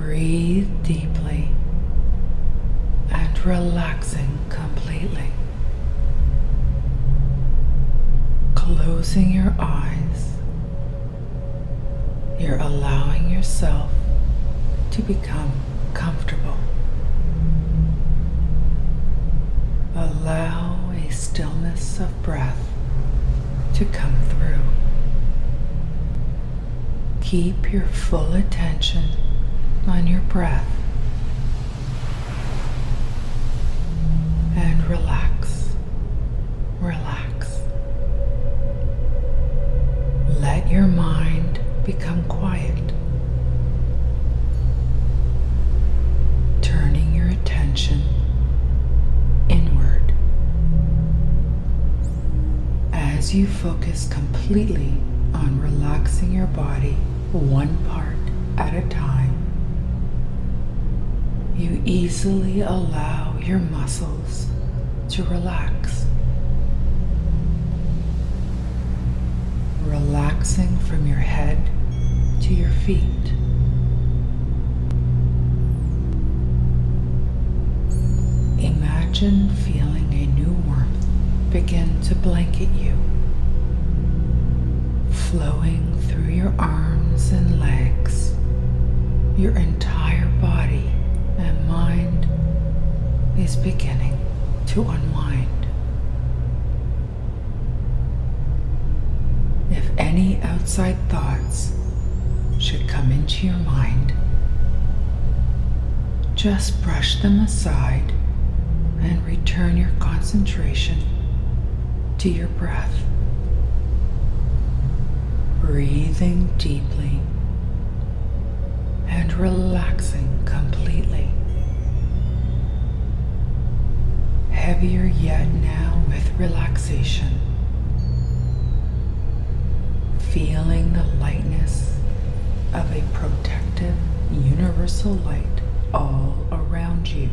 Breathe deeply and relaxing completely. Closing your eyes, you're allowing yourself to become comfortable. Allow a stillness of breath to come through. Keep your full attention on your breath and relax, relax. Let your mind become quiet, turning your attention inward. As you focus completely on relaxing your body one easily allow your muscles to relax. Relaxing from your head to your feet. Imagine feeling a new warmth begin to blanket you, flowing through your arms and legs, your entire is beginning to unwind. If any outside thoughts should come into your mind, just brush them aside and return your concentration to your breath. Breathing deeply and relaxing completely. Heavier yet now with relaxation. Feeling the lightness of a protective universal light all around you.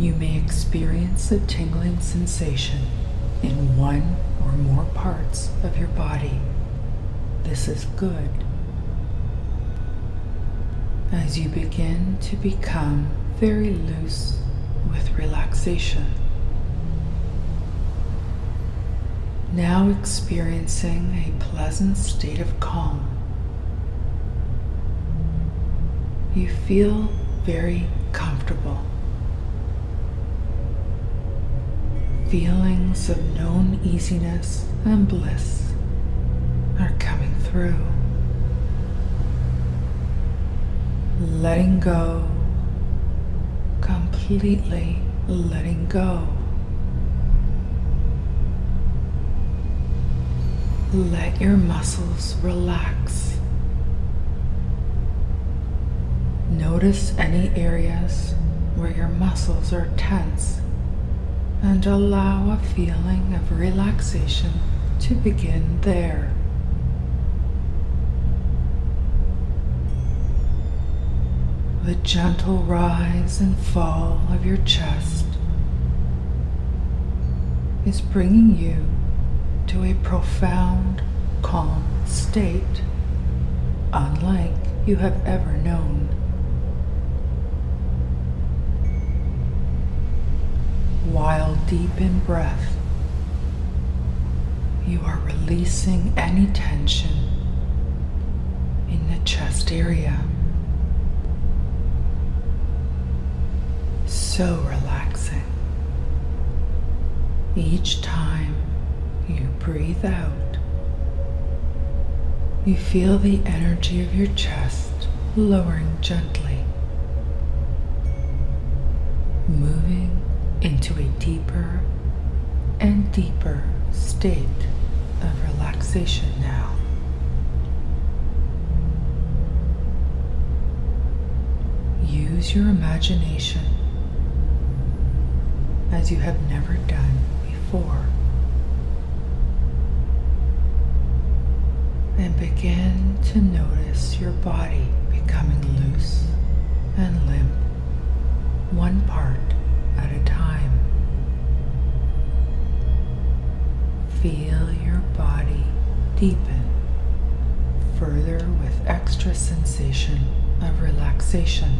You may experience a tingling sensation in one or more parts of your body. This is good. As you begin to become very loose with relaxation, now experiencing a pleasant state of calm, you feel very comfortable. Feelings of known easiness and bliss are coming through. Letting go, completely letting go. Let your muscles relax. Notice any areas where your muscles are tense and allow a feeling of relaxation to begin there. The gentle rise and fall of your chest is bringing you to a profound, calm state, unlike you have ever known. While deep in breath, you are releasing any tension in the chest area. So relaxing. Each time you breathe out, you feel the energy of your chest lowering gently, moving into a deeper and deeper state of relaxation now. Use your imagination as you have never done before. And begin to notice your body becoming loose and limp, one part at a time. Feel your body deepen further with extra sensation of relaxation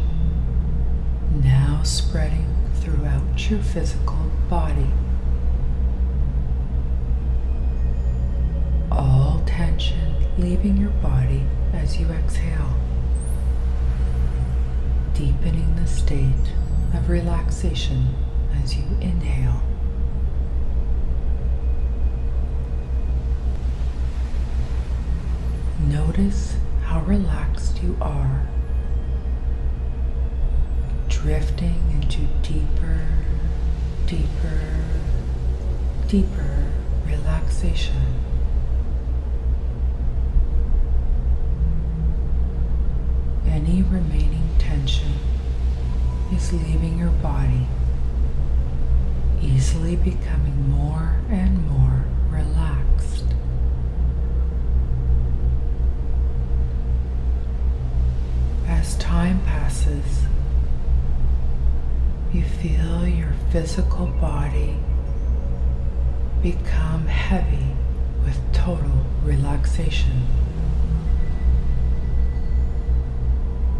now spreading throughout your physical body. All tension leaving your body as you exhale, deepening the state of relaxation as you inhale. Notice how relaxed you are, drifting into deeper, deeper, deeper relaxation. Any remaining tension is leaving your body, easily becoming more and more relaxed. As time passes, you feel your physical body become heavy with total relaxation.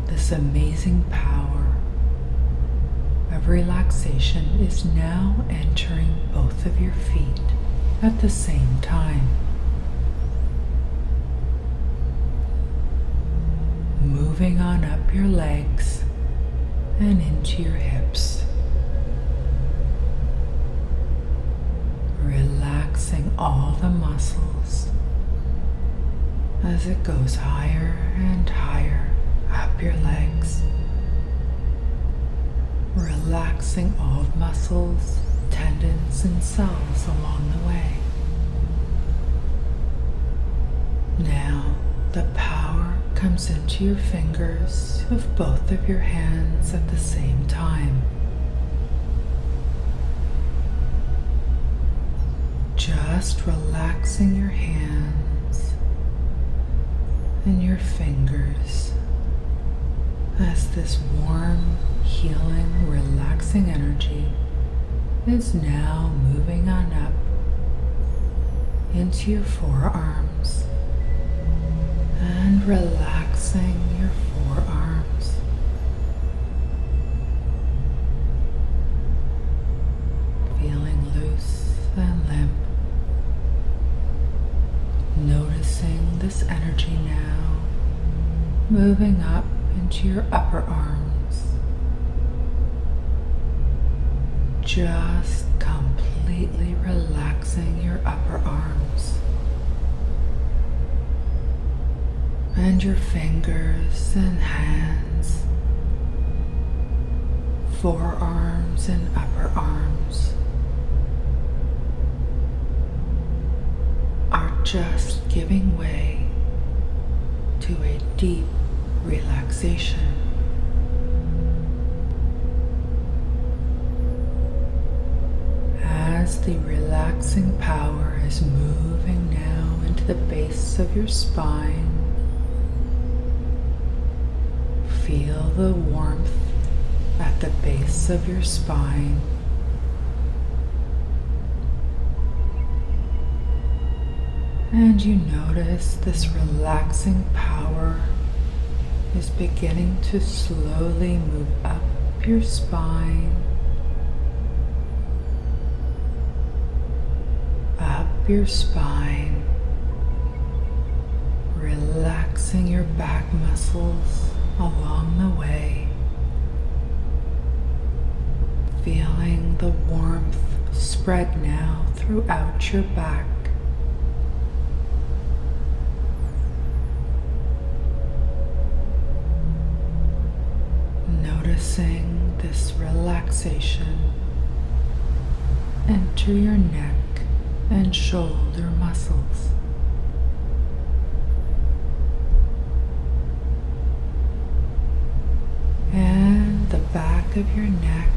This amazing power of relaxation is now entering both of your feet at the same time. Moving on up your legs and into your hips. Relaxing all the muscles as it goes higher and higher up your legs. Relaxing all muscles, tendons, and cells along the way. Now the power comes into your fingers of both of your hands at the same time. Just relaxing your hands and your fingers as this warm, healing, relaxing energy is now moving on up into your forearms and relaxing your forearms. Feeling loose and limp. Noticing this energy now moving up into your upper arms. Just completely relaxing your upper arms. And your fingers and hands, forearms and upper arms are just giving way to a deep relaxation. As the relaxing power is moving now into the base of your spine, feel the warmth at the base of your spine. And you notice this relaxing power is beginning to slowly move up your spine, up your spine, relaxing your back muscles along the way, feeling the warmth spread now throughout your back. Noticing this relaxation enter your neck and shoulder muscles. And the back of your neck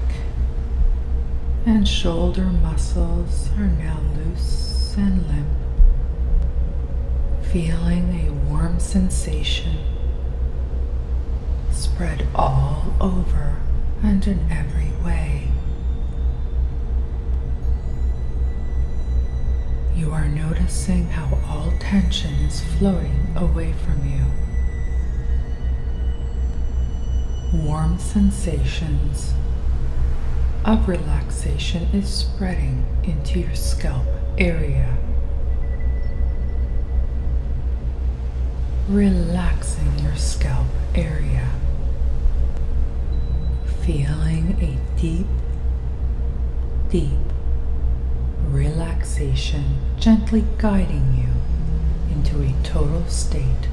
and shoulder muscles are now loose and limp, feeling a warm sensation spread all over and in every way. You are noticing how all tension is flowing away from you warm sensations of relaxation is spreading into your scalp area. Relaxing your scalp area. Feeling a deep, deep relaxation gently guiding you into a total state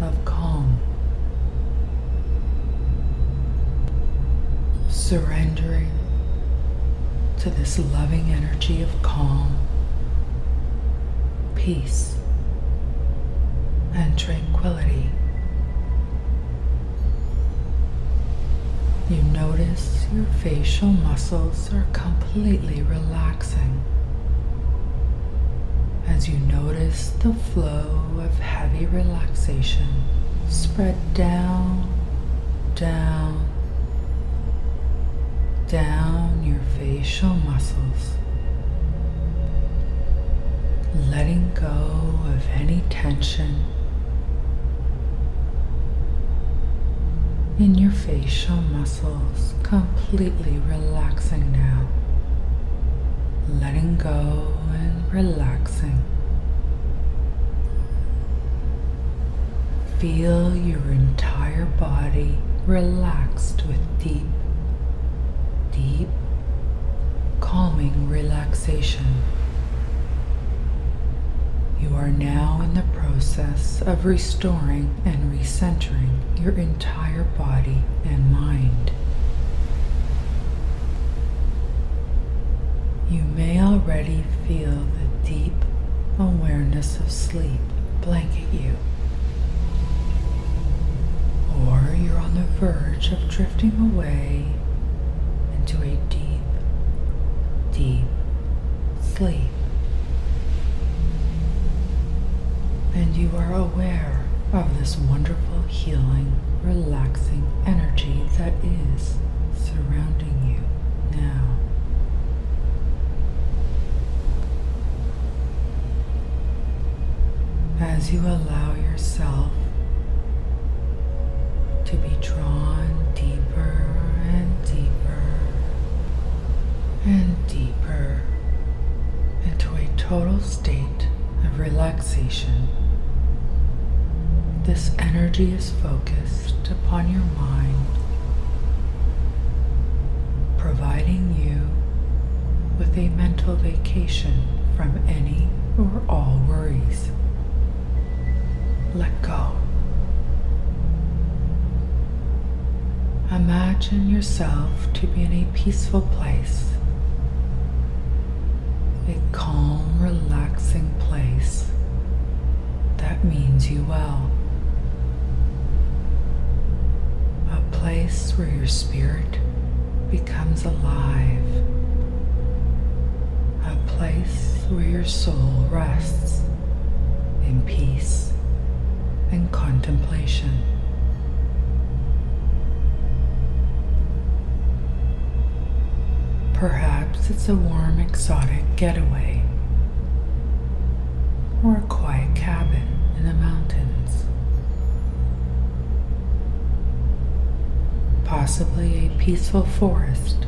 of calm. Surrendering to this loving energy of calm, peace, and tranquility. You notice your facial muscles are completely relaxing as you notice the flow of heavy relaxation spread down, down, down your facial muscles, letting go of any tension in your facial muscles, completely relaxing now, letting go and relaxing. Feel your entire body relaxed with deep deep, calming relaxation. You are now in the process of restoring and recentering your entire body and mind. You may already feel the deep awareness of sleep blanket you. Or you're on the verge of drifting away into a deep, deep sleep. And you are aware of this wonderful, healing, relaxing energy that is surrounding you now. As you allow yourself to be drawn deeper and deeper and deeper into a total state of relaxation. This energy is focused upon your mind, providing you with a mental vacation from any or all worries. Let go. Imagine yourself to be in a peaceful place, a calm, relaxing place. That means you well, a place where your spirit becomes alive, a place where your soul rests in peace and contemplation. Perhaps it's a warm, exotic getaway or a quiet cabin in the mountains. Possibly a peaceful forest.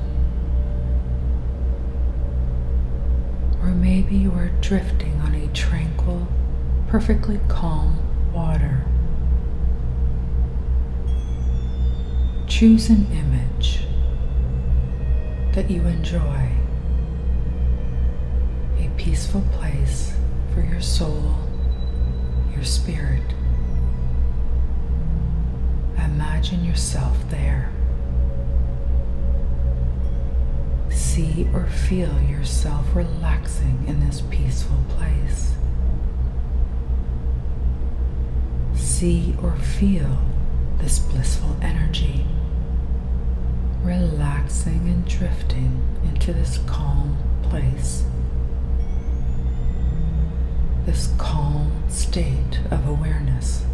Or maybe you are drifting on a tranquil, perfectly calm water. Choose an image that you enjoy. A peaceful place for your soul, your spirit. Imagine yourself there. See or feel yourself relaxing in this peaceful place. See or feel this blissful energy relaxing and drifting into this calm place, this calm state of awareness.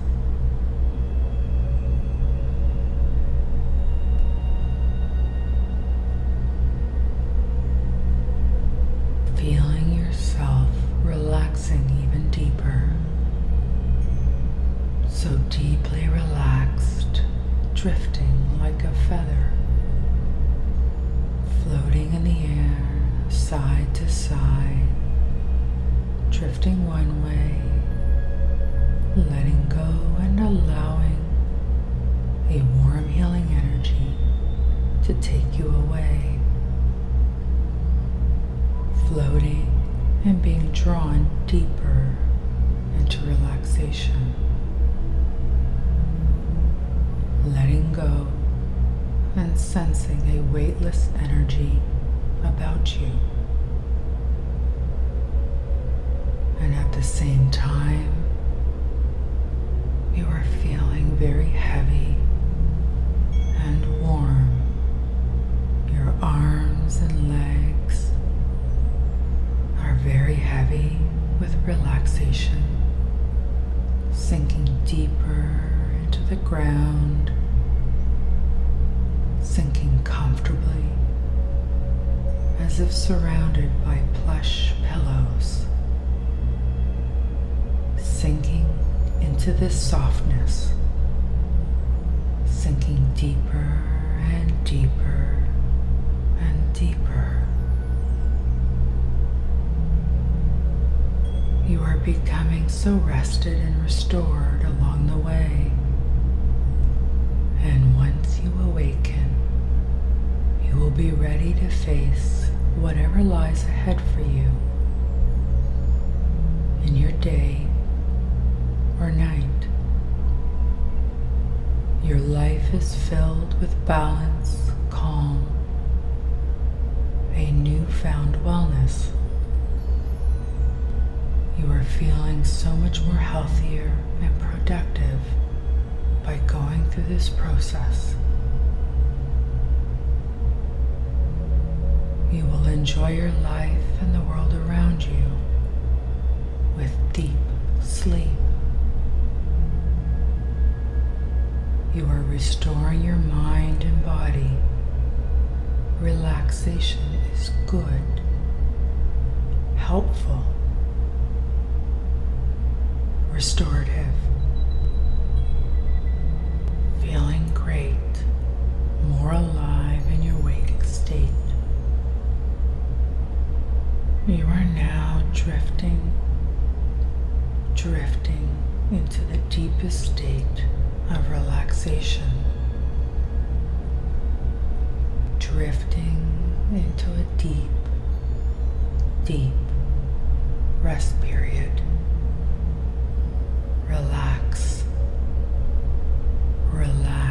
with balance, calm, a newfound wellness. You are feeling so much more healthier and productive by going through this process. You will enjoy your life and the world around you with deep sleep. You are restoring your mind and body. Relaxation is good, helpful, restorative, feeling great, more alive in your waking state. You are now drifting, drifting into the deepest state of relaxation, drifting into a deep, deep rest period. Relax, relax.